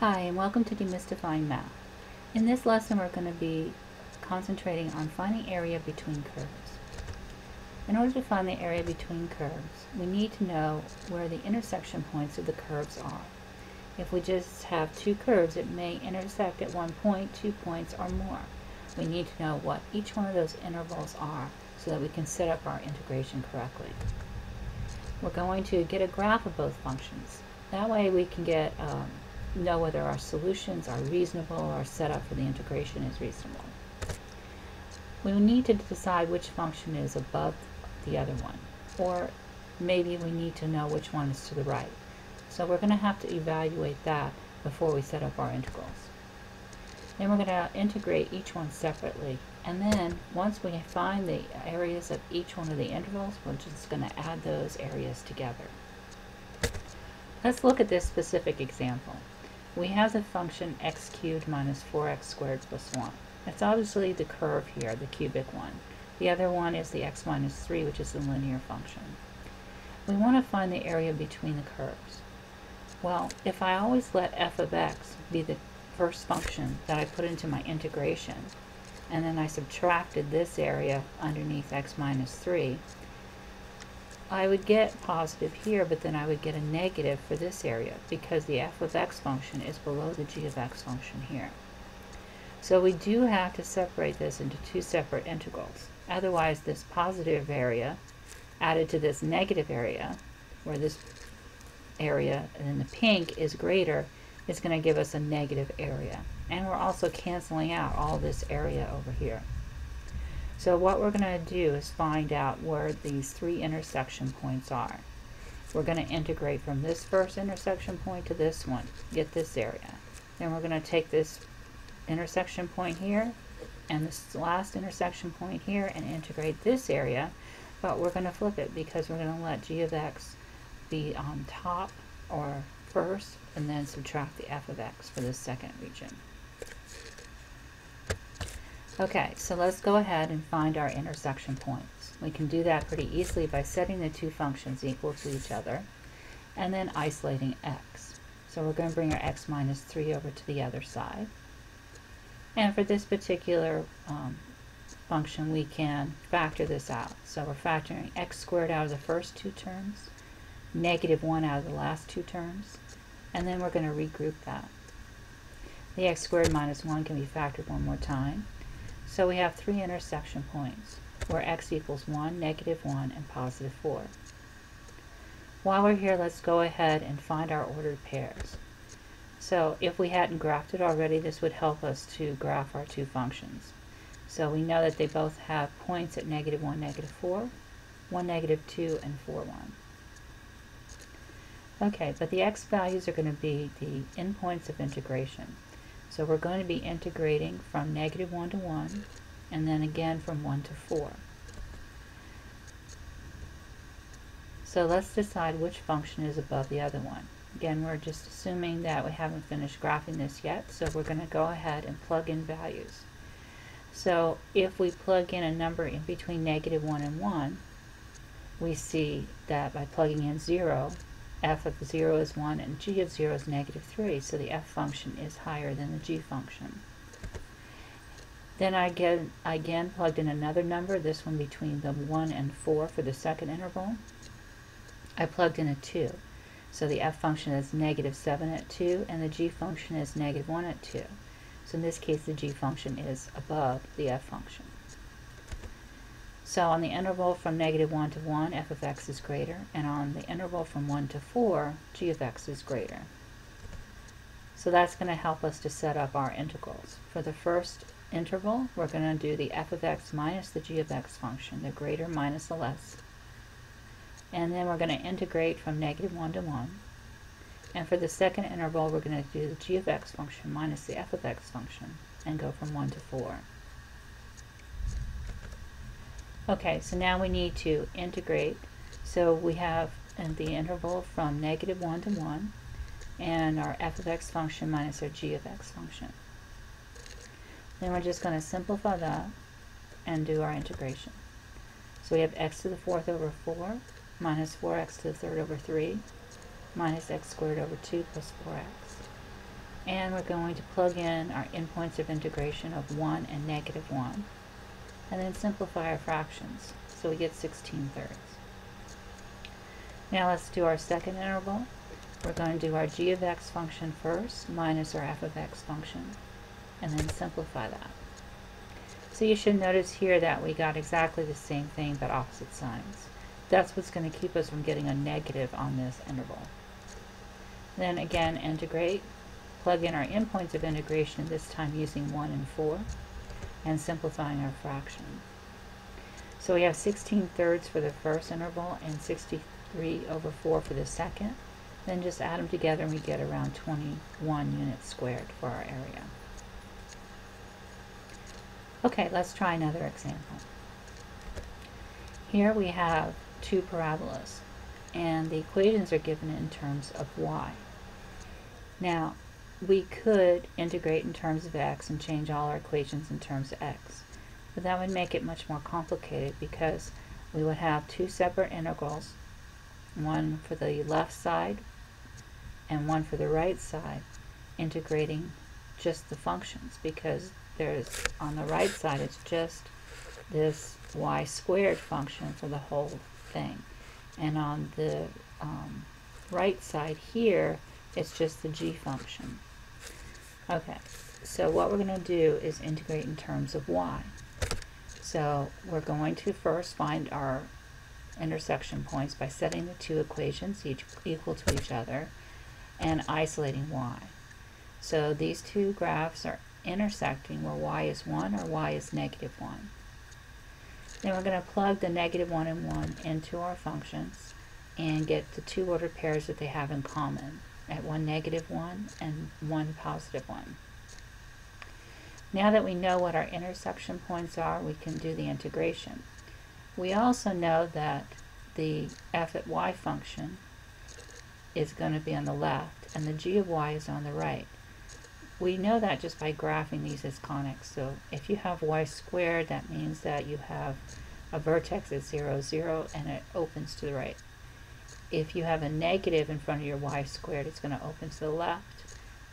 Hi and welcome to Demystifying Math. In this lesson we're going to be concentrating on finding area between curves. In order to find the area between curves, we need to know where the intersection points of the curves are. If we just have two curves, it may intersect at one point, two points, or more. We need to know what each one of those intervals are so that we can set up our integration correctly. We're going to get a graph of both functions. That way we can get um, know whether our solutions are reasonable or our setup for the integration is reasonable. We need to decide which function is above the other one, or maybe we need to know which one is to the right. So we're going to have to evaluate that before we set up our integrals. Then we're going to integrate each one separately. And then once we find the areas of each one of the intervals, we're just going to add those areas together. Let's look at this specific example we have the function x cubed minus 4x squared plus 1. That's obviously the curve here, the cubic one. The other one is the x minus 3, which is the linear function. We want to find the area between the curves. Well, if I always let f of x be the first function that I put into my integration, and then I subtracted this area underneath x minus 3, I would get positive here, but then I would get a negative for this area because the f of x function is below the g of x function here. So we do have to separate this into two separate integrals. Otherwise, this positive area added to this negative area, where this area in the pink is greater, is going to give us a negative area. And we're also canceling out all this area over here. So what we're going to do is find out where these three intersection points are. We're going to integrate from this first intersection point to this one, get this area. Then we're going to take this intersection point here and this last intersection point here and integrate this area, but we're going to flip it because we're going to let g of x be on top or first and then subtract the f of x for the second region. Okay, so let's go ahead and find our intersection points. We can do that pretty easily by setting the two functions equal to each other and then isolating x. So we're going to bring our x minus 3 over to the other side. And for this particular um, function, we can factor this out. So we're factoring x squared out of the first two terms, negative 1 out of the last two terms, and then we're going to regroup that. The x squared minus 1 can be factored one more time. So we have three intersection points where x equals 1, negative 1, and positive 4. While we're here, let's go ahead and find our ordered pairs. So if we hadn't graphed it already, this would help us to graph our two functions. So we know that they both have points at negative 1, negative 4, 1, negative 2, and 4, 1. Okay, but the x values are going to be the endpoints of integration. So we're going to be integrating from negative 1 to 1, and then again from 1 to 4. So let's decide which function is above the other one. Again, we're just assuming that we haven't finished graphing this yet, so we're going to go ahead and plug in values. So if we plug in a number in between negative 1 and 1, we see that by plugging in 0, f of 0 is 1 and g of 0 is negative 3, so the f function is higher than the g function. Then I get, I again plugged in another number, this one between the 1 and 4 for the second interval. I plugged in a 2, so the f function is negative 7 at 2 and the g function is negative 1 at 2. So in this case the g function is above the f function. So on the interval from negative 1 to 1, f of x is greater, and on the interval from 1 to 4, g of x is greater. So that's going to help us to set up our integrals. For the first interval, we're going to do the f of x minus the g of x function, the greater minus the less. And then we're going to integrate from negative 1 to 1. And for the second interval, we're going to do the g of x function minus the f of x function and go from 1 to 4. Okay, so now we need to integrate. So we have in the interval from negative 1 to 1 and our f of x function minus our g of x function. Then we're just going to simplify that and do our integration. So we have x to the fourth over 4 minus 4x to the third over 3 minus x squared over 2 plus 4x. and we're going to plug in our endpoints of integration of 1 and negative 1 and then simplify our fractions so we get 16 thirds. Now let's do our second interval. We're going to do our g of x function first minus our f of x function and then simplify that. So you should notice here that we got exactly the same thing but opposite signs. That's what's going to keep us from getting a negative on this interval. Then again integrate plug in our endpoints of integration, this time using 1 and 4, and simplifying our fraction. So we have 16 thirds for the first interval and 63 over 4 for the second. Then just add them together and we get around 21 units squared for our area. Okay, let's try another example. Here we have two parabolas and the equations are given in terms of y. Now, we could integrate in terms of x and change all our equations in terms of x. But that would make it much more complicated because we would have two separate integrals, one for the left side and one for the right side, integrating just the functions because there's on the right side it's just this y squared function for the whole thing. And on the um, right side here, it's just the g function. Okay, so what we're going to do is integrate in terms of y. So we're going to first find our intersection points by setting the two equations each equal to each other and isolating y. So these two graphs are intersecting where y is 1 or y is negative 1. Then we're going to plug the negative 1 and 1 into our functions and get the two ordered pairs that they have in common at one negative 1 and one positive 1. Now that we know what our intersection points are, we can do the integration. We also know that the f at y function is going to be on the left and the g of y is on the right. We know that just by graphing these as conics. So if you have y squared, that means that you have a vertex at 0, 0, and it opens to the right if you have a negative in front of your y squared, it's going to open to the left.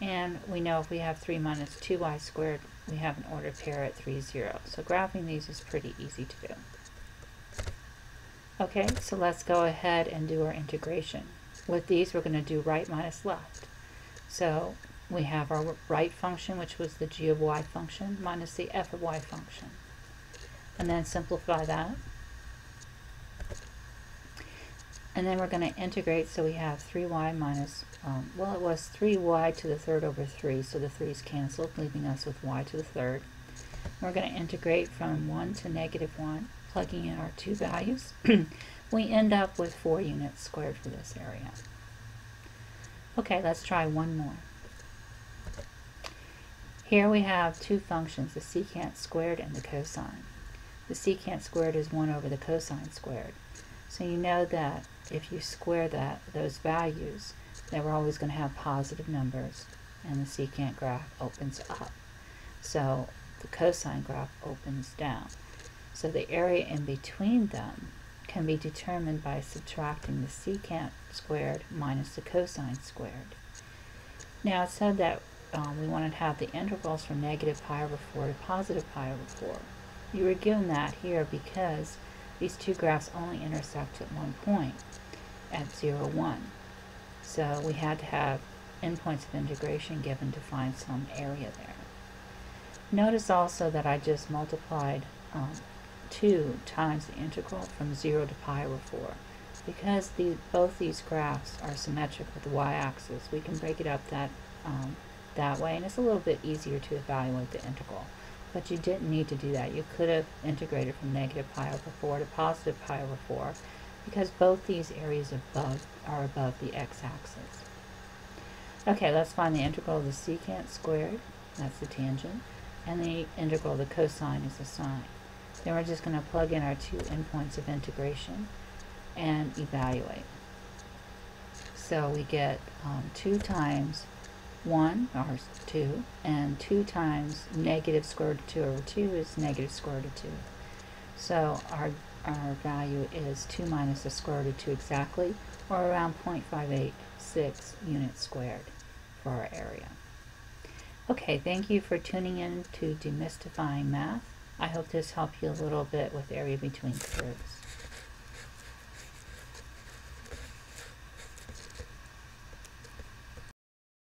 And we know if we have 3 minus 2y squared, we have an ordered pair at 3, 0. So graphing these is pretty easy to do. Okay, so let's go ahead and do our integration. With these, we're going to do right minus left. So we have our right function, which was the g of y function, minus the f of y function. And then simplify that. And then we're going to integrate, so we have 3y minus, um, well it was 3y to the third over 3, so the 3's canceled, leaving us with y to the third. We're going to integrate from 1 to negative 1, plugging in our two values. we end up with 4 units squared for this area. Okay, let's try one more. Here we have two functions, the secant squared and the cosine. The secant squared is 1 over the cosine squared. So you know that if you square that those values, then we're always going to have positive numbers, and the secant graph opens up. So the cosine graph opens down. So the area in between them can be determined by subtracting the secant squared minus the cosine squared. Now it said that um, we wanted to have the integrals from negative pi over 4 to positive pi over 4. You were given that here because these two graphs only intersect at one point, at 0, 1. So we had to have endpoints of integration given to find some area there. Notice also that I just multiplied um, 2 times the integral from 0 to pi over 4. Because the, both these graphs are symmetric with the y-axis, we can break it up that, um, that way, and it's a little bit easier to evaluate the integral. But you didn't need to do that. You could have integrated from negative pi over 4 to positive pi over 4 because both these areas above are above the x-axis. Okay, let's find the integral of the secant squared, that's the tangent, and the integral of the cosine is the sine. Then we're just going to plug in our two endpoints of integration and evaluate. So we get um, 2 times 1, or 2, and 2 times negative square root of 2 over 2 is negative square root of 2. So our, our value is 2 minus the square root of 2 exactly, or around 0.586 units squared for our area. Okay, thank you for tuning in to Demystifying Math. I hope this helped you a little bit with area between curves.